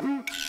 Mm.